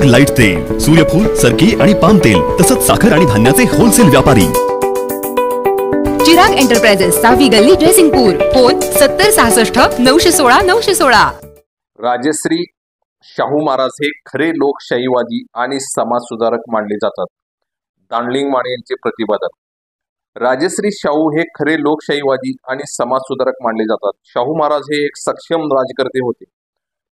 Chirag light तेल सूर्यफूल सरकी आणि पाम तेल तसंच साखर आणि धान्याचे होलसेल व्यापारी. चिराग एंटरप्राइजेस सहावी गल्ली जयसिंगपूर. फोन सत्तर सहासष्ट नऊशे सोळा नऊशे सोळा. राजश्री शाहू महाराज हे खरे लोकशाहीवादी आणि समाजसुधारक मानले जातात. दांडलिंग माने यांचे प्रतिपादन राजश्री शाहू हे खरे लोकशाहीवादी आणि समाजसुधारक मानले जातात. शाहू महाराज हे एक सक्षम राजकर्ते होते.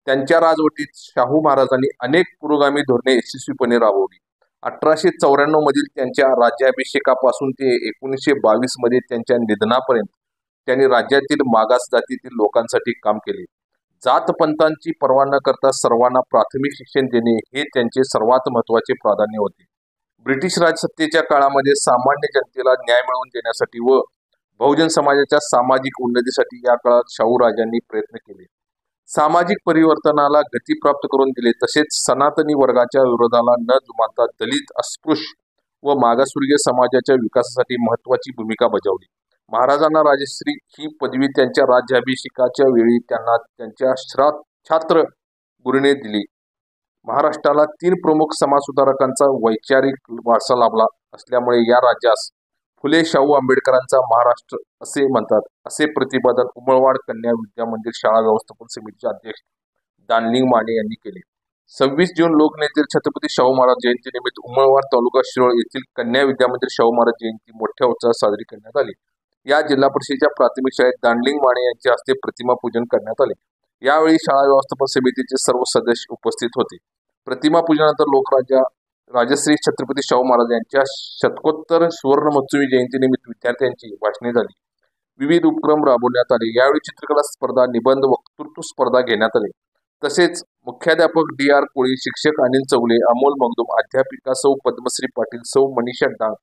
त्यांच्या राजवटीत शाहू महाराजांनी अनेक पुरोगामी धोरणे यशस्वीपणे राबवली. अठराशे चौऱ्याण्णव मधील त्यांच्या राज्याभिषेकापासून ते एकोणीसशे बावीसमध्ये त्यांच्या निधनापर्यंत त्यांनी राज्यातील मागास जातीतील लोकांसाठी काम केले. जात पंथांची पर्वा न करता सर्वांना प्राथमिक शिक्षण देणे हे त्यांचे सर्वात महत्त्वाचे प्राधान्य होते. ब्रिटिश राजसत्तेच्या काळामध्ये सामान्य जनतेला न्याय मिळवून देण्यासाठी व बहुजन समाजाच्या सामाजिक उन्नतीसाठी या काळात शाहू राजांनी प्रयत्न केले. सामाजिक परिवर्तनाला गती प्राप्त करून दिले. तसेच सनातनी वर्गाच्या विरोधाला न जुमानता दलित अस्पृश्य व मागासवर्गीय समाजाच्या विकासासाठी महत्वाची भूमिका बजावली. महाराजांना राजश्री ही पदवी त्यांच्या राज्याभिषेकाच्या वेळी त्यांना त्यांच्या श्रात छात्र गुरुने दिली. महाराष्ट्राला तीन प्रमुख समाजसुधारकांचा वैचारिक वारसा लाभला असल्यामुळे या राज्यास फुले शाहू आंबेडकरांचा महाराष्ट्र असे म्हणतात. असे प्रतिपादन उमळवाड कन्या विद्या मंदिर शाळा व्यवस्थापन समितीचे अध्यक्ष दानलिंग माने यांनी केले. सव्वीस जून लोकनेते छत्रपती शाहू महाराज जयंती निमित्त उमळवाड तालुका शिरोळ येथील कन्या विद्या मंदिर शाहू महाराज जयंती मोठ्या उत्साहात साजरी करण्यात आली. या जिल्हा परिषदेच्या प्राथमिक शाळेत दांडलिंग माने यांच्या हस्ते प्रतिमा पूजन करण्यात आले. यावेळी शाळा व्यवस्थापन समितीचे सर्व सदस्य उपस्थित होते. प्रतिमा पूजनानंतर लोकराजा राजश्री छत्रपती शाहू महाराज यांच्या शतकोत्तर सुवर्ण महोत्सवी जयंतीनिमित्त विद्यार्थ्यांची भाषणे झाली. विविध उपक्रम राबवण्यात आले. यावेळी चित्रकला स्पर्धा निबंध वक्तृत्व स्पर्धा घेण्यात आले. तसेच मुख्याध्यापक डी आर कोळी शिक्षक अनिल चौले अमोल मगदुम अध्यापिका सौ पद्मश्री पाटील सौ मनीषा डांग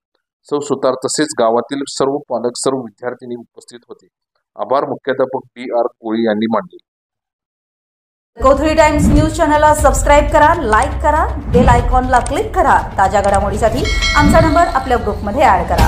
सौ सुतार तसेच गावातील सर्व पालक सर्व विद्यार्थिनी उपस्थित होते. आभार मुख्याध्यापक डी आर कोळी यांनी मानले. कोथळी टाइम्स न्यूज चॅनलला सबस्क्राईब करा लाईक करा बेल आयकॉनला क्लिक करा. ताज्या घडामोडीसाठी आमचा नंबर आपल्या ग्रुपमध्ये ॲड करा.